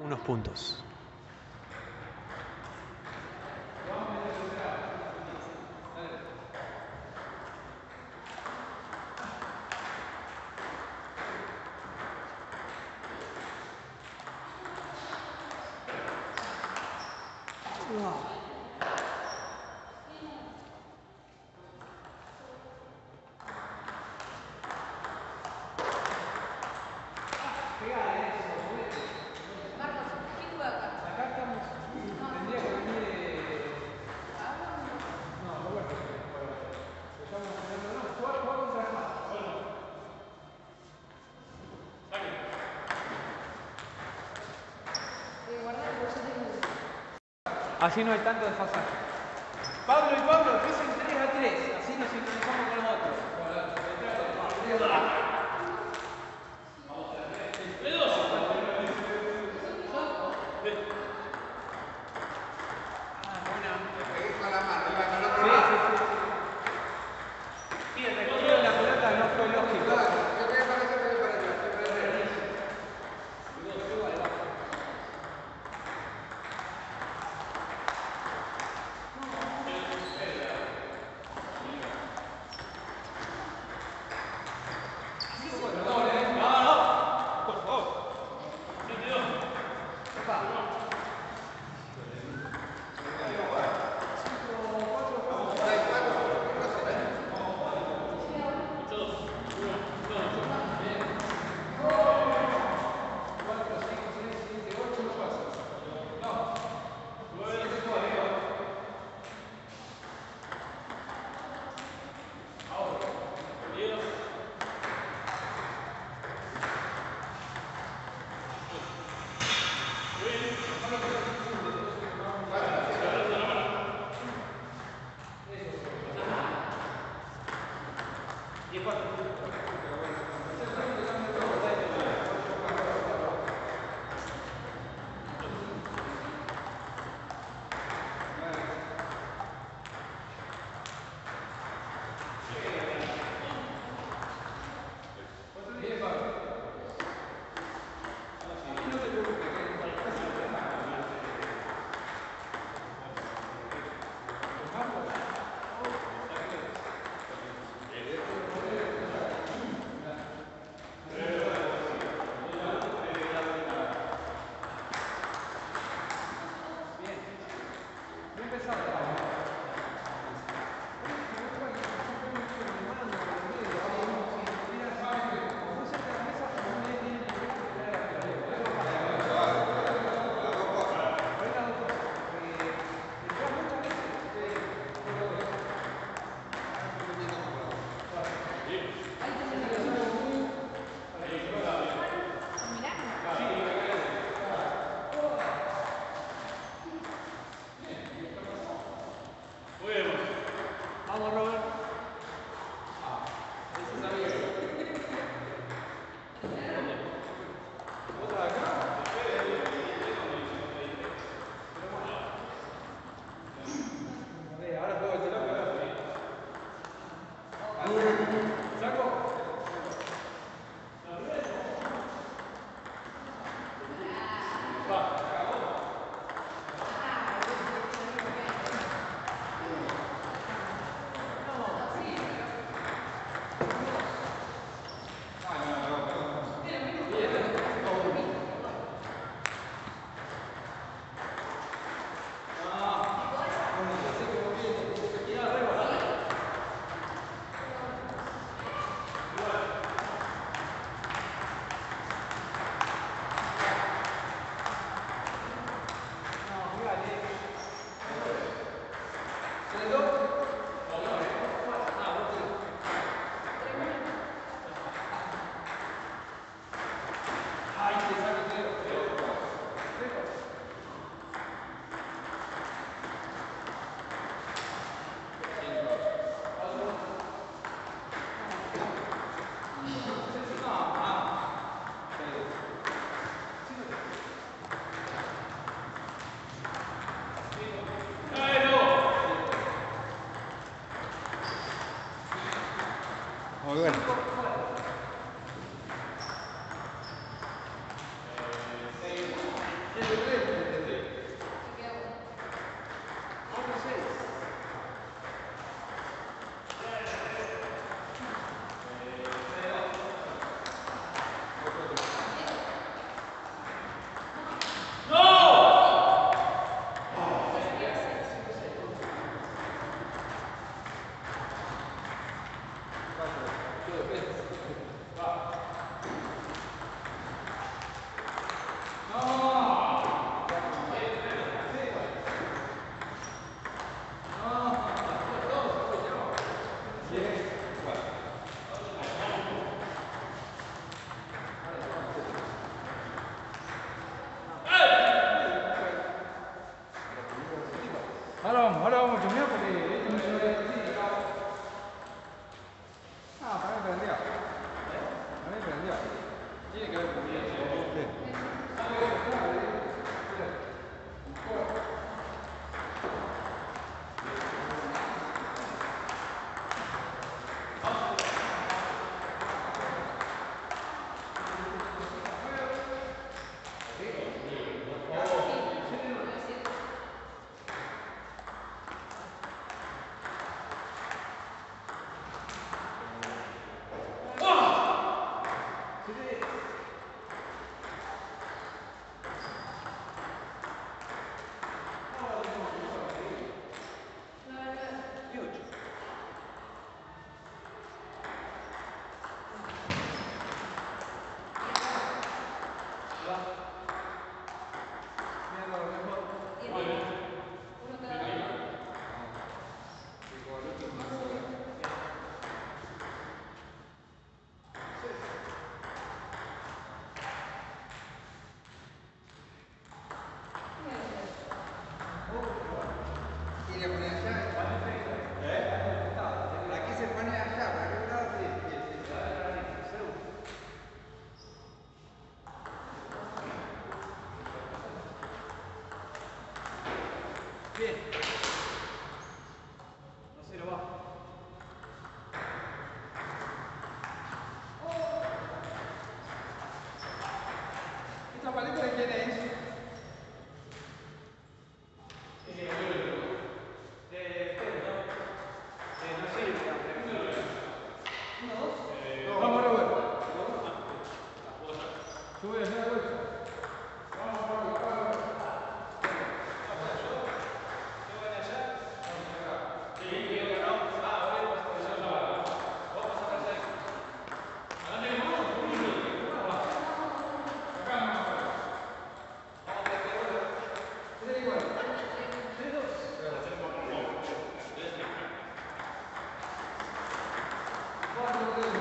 unos puntos. Así no hay tanto desfasaje. Pablo y Pablo, empiecen 3 a 3, así nos sincronizamos con los otros. И потом. Thank you. trabalhei para ele. Thank you.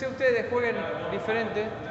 Crúcense ustedes, jueguen diferente.